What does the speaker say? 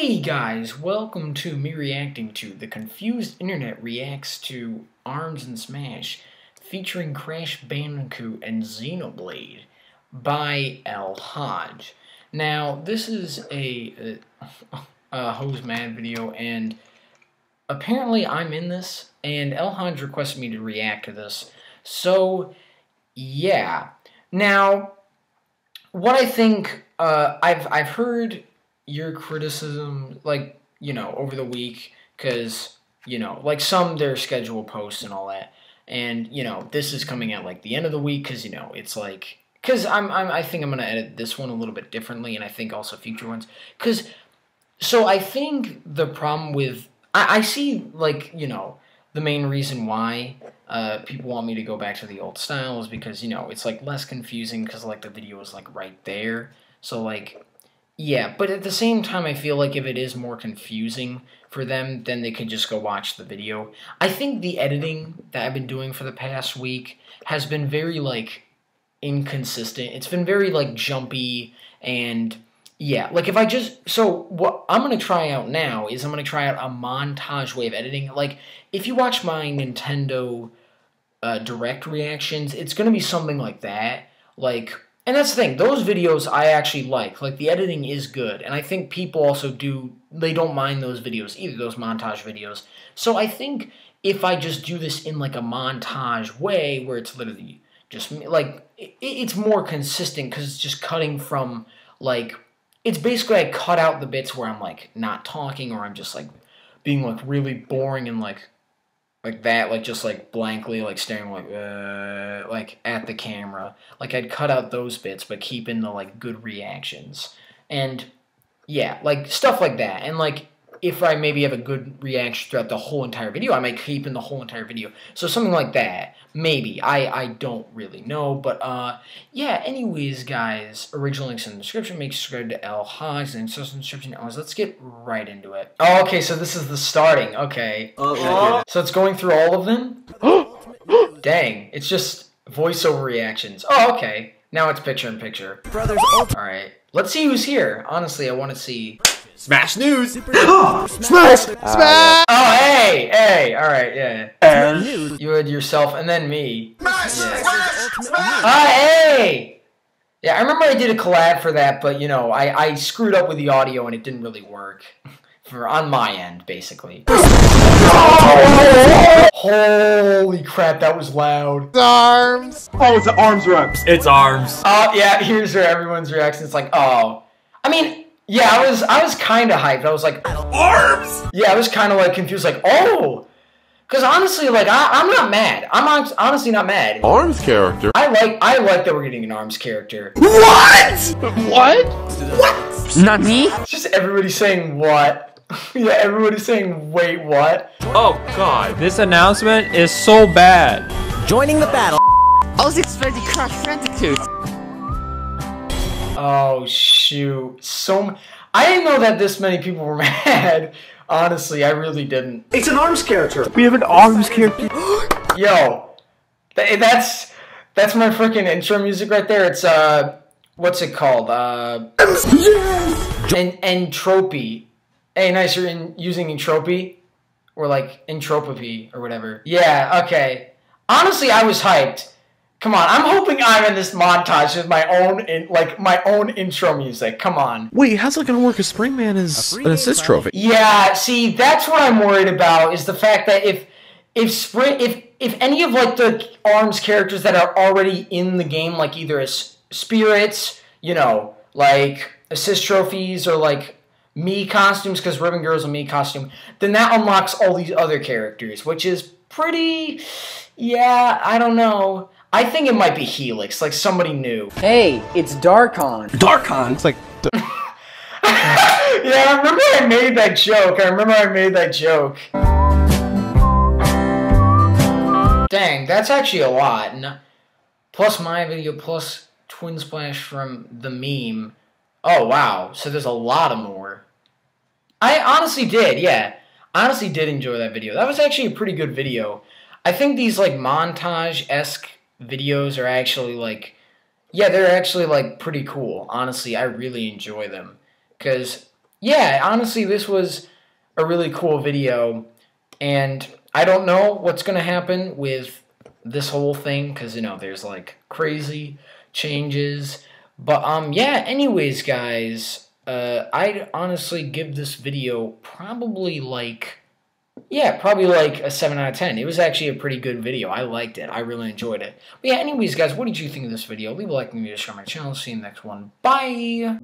Hey guys, welcome to me reacting to The Confused Internet Reacts to Arms and Smash featuring Crash Bandicoot and Xenoblade by El Hadj. Now, this is a, a, a Hose Mad video, and apparently I'm in this, and El Hadj requested me to react to this. So, yeah. Now, what I think, uh, I've, I've heard your criticism, like, you know, over the week, because, you know, like some their schedule posts and all that. And, you know, this is coming at, like, the end of the week, because, you know, it's like, because I'm, I'm, I think I'm to edit this one a little bit differently, and I think also future ones. Because, so I think the problem with, I, I see, like, you know, the main reason why uh, people want me to go back to the old style is because, you know, it's, like, less confusing because, like, the video is, like, right there. So, like, yeah, but at the same time, I feel like if it is more confusing for them, then they could just go watch the video. I think the editing that I've been doing for the past week has been very, like, inconsistent. It's been very, like, jumpy and yeah, like if I just so what I'm gonna try out now is I'm gonna try out a montage way of editing. Like if you watch my Nintendo uh, direct reactions, it's gonna be something like that. Like, and that's the thing; those videos I actually like. Like the editing is good, and I think people also do. They don't mind those videos either, those montage videos. So I think if I just do this in like a montage way, where it's literally just like it, it's more consistent because it's just cutting from like it's basically I cut out the bits where I'm like not talking or I'm just like being like really boring and like like that like just like blankly like staring like uh, like at the camera. Like I'd cut out those bits but keep in the like good reactions. And yeah like stuff like that. And like if I maybe have a good reaction throughout the whole entire video, I might keep in the whole entire video. So something like that, maybe. I, I don't really know, but uh, yeah, anyways, guys, original links in the description. Make sure to El Hadj and social description. Anyways, let's get right into it. Oh, okay, so this is the starting. Okay. Oh, So it's going through all of them? Dang, it's just voiceover reactions. Oh, okay. Now it's picture in picture. Brothers Alright. Let's see who's here. Honestly, I want to see. Smash News! Smash! Smash! Oh, hey! Hey! Alright, yeah. And You had yourself and then me. Smash! Yeah. Ah, hey! Yeah, I remember I did a collab for that, but you know, I, I screwed up with the audio and it didn't really work. For on my end, basically. Holy crap, that was loud. arms! Oh, it's the arms reps. It's arms. Oh yeah, here's where everyone's reaction. It's like, oh. I mean, yeah, I was I was kinda hyped. I was like Arms! Yeah, I was kinda like confused, like, oh. Cause honestly, like I, I'm not mad. I'm hon- honestly not mad. Arms character? I like I like that we're getting an arms character. What? What? Nani? It's just everybody saying what. yeah, everybody saying wait what. Oh, God. This announcement is so bad. Joining the battle. I was expecting Crash Bandicoot. Oh shoot, so m- I didn't know that this many people were mad. Honestly, I really didn't. It's an arms character. We have an arms character. Yo, th- that's that's my freaking intro music right there. It's uh, what's it called? Uh, en- entropy. Hey, nice you're in- using entropy, or like entropy or whatever. Yeah, okay. Honestly, I was hyped. Come on, I'm hoping I'm in this montage with my own in like my own intro music. Come on. Wait, how's that gonna work? A Springman is an assist trophy. Yeah, see, that's what I'm worried about is the fact that if if spring if if any of like the arms characters that are already in the game, like either as spirits, you know, like assist trophies or like Mii costumes, because Ribbon Girl's a Mii costume, then that unlocks all these other characters, which is pretty. Yeah, I don't know. I think it might be Helix, like somebody new. Hey, it's Darkon. Darkon. It's like yeah, I remember I made that joke. I remember I made that joke. Dang, that's actually a lot. N- Plus my video, plus Twin Splash from the meme. Oh, wow. So there's a lot of more. I honestly did, yeah. I honestly did enjoy that video. That was actually a pretty good video. I think these, like, montage-esque videos are actually, like... Yeah, they're actually, like, pretty cool. Honestly, I really enjoy them. Because yeah, honestly, this was a really cool video, and I don't know what's gonna happen with this whole thing because you know there's like crazy changes, but um, yeah. Anyways, guys, uh, I'd honestly give this video probably like. Yeah, probably like a 7 out of 10. It was actually a pretty good video. I liked it. I really enjoyed it. But yeah, anyways, guys, what did you think of this video? Leave a like and subscribe my channel. See you in the next one. Bye!